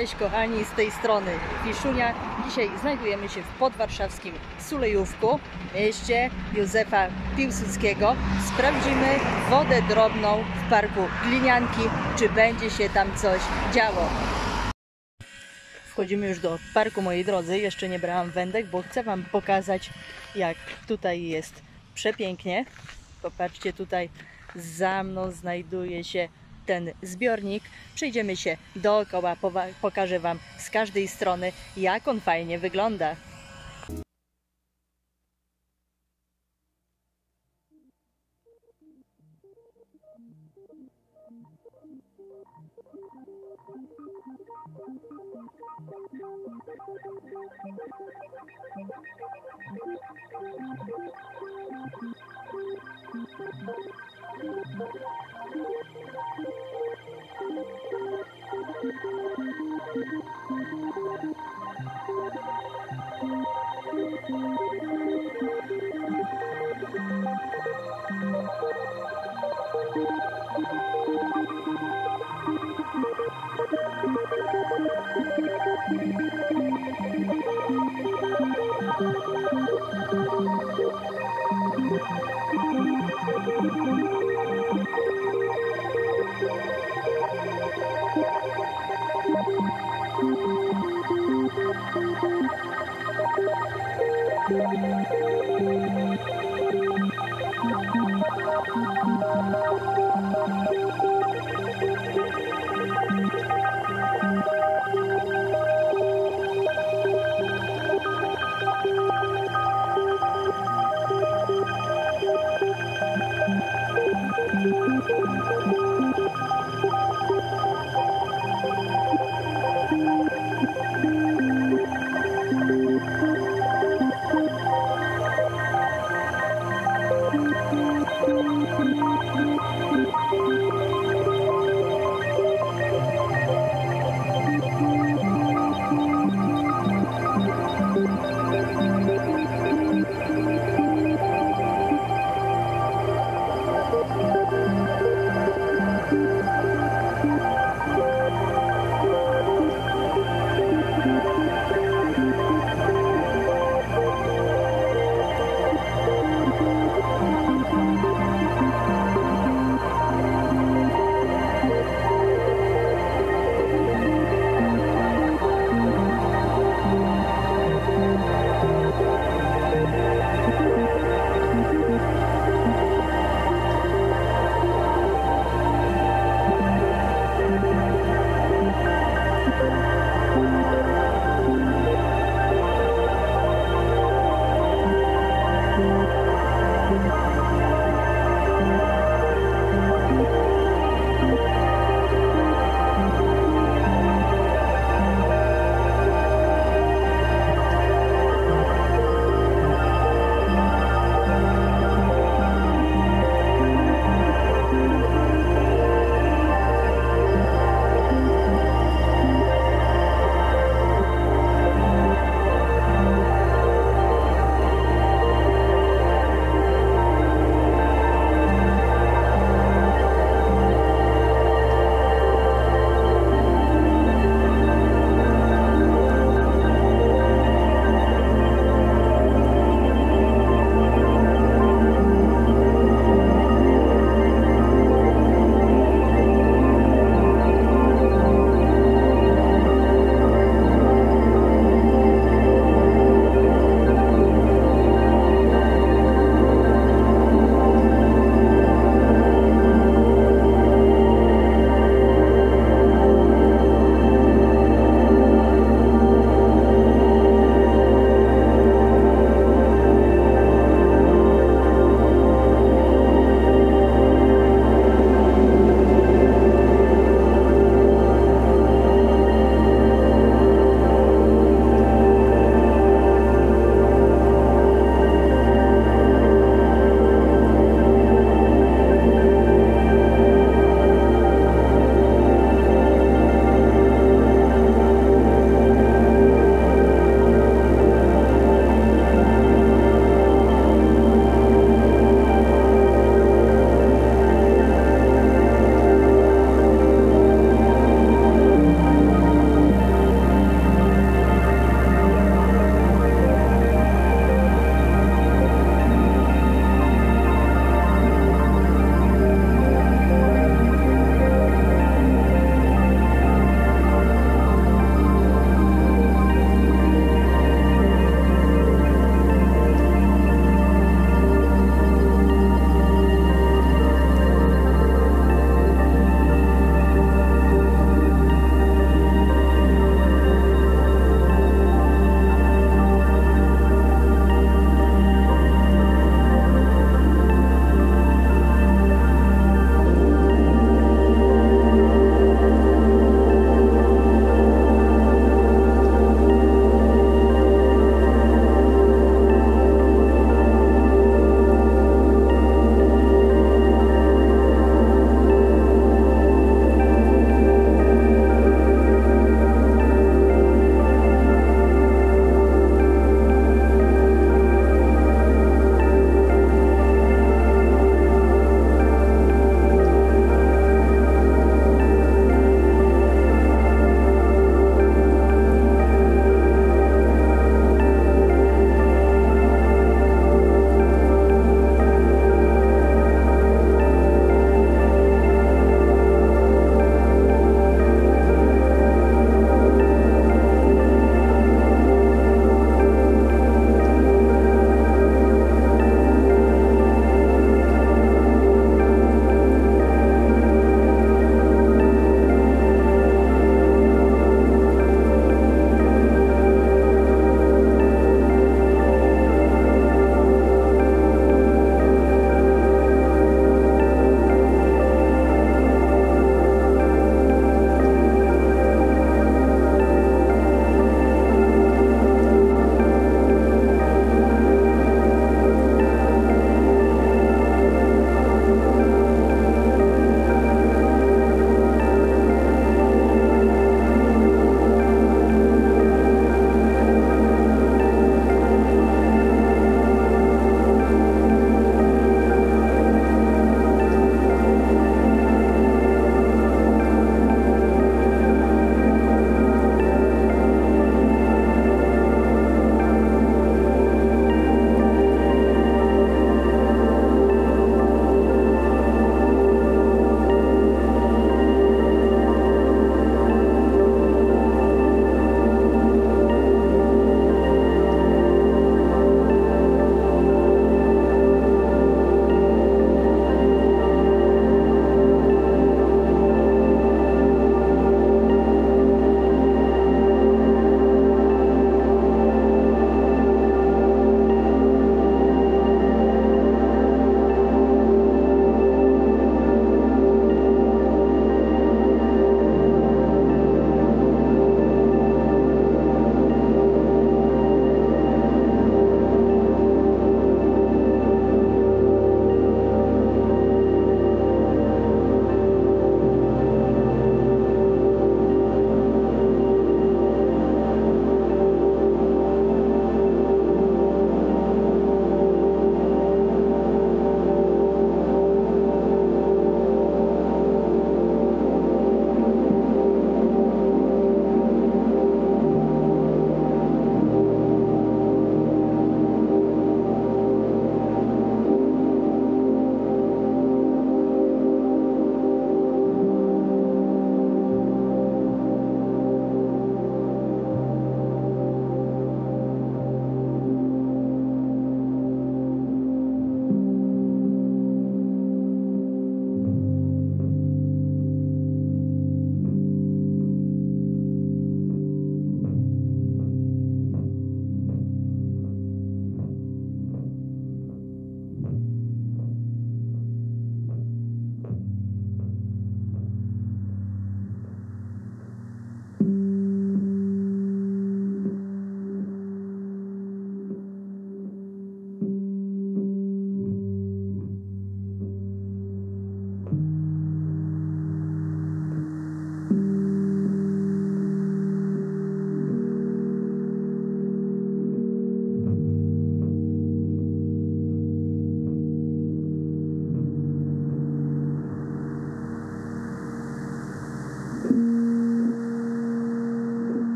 Cześć kochani, z tej strony Wiszunia. Dzisiaj znajdujemy się w podwarszawskim Sulejówku, mieście Józefa Piłsudskiego. Sprawdzimy wodę drobną w parku Glinianki, czy będzie się tam coś działo. Wchodzimy już do parku, moi drodzy. Jeszcze nie brałam wędek, bo chcę Wam pokazać, jak tutaj jest przepięknie. Popatrzcie, tutaj za mną znajduje się ten zbiornik. Przyjdziemy się dookoła, pokażę Wam z każdej strony, jak on fajnie wygląda. Thank you. Thank you.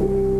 Thank you.